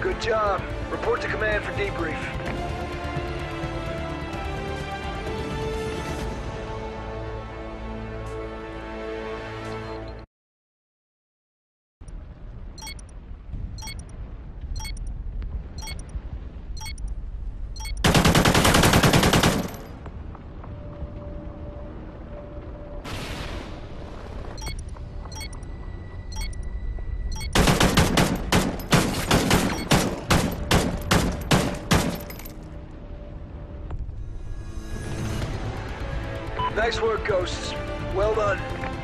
Good job. Report to command for debrief. Nice work, Ghosts. Well done.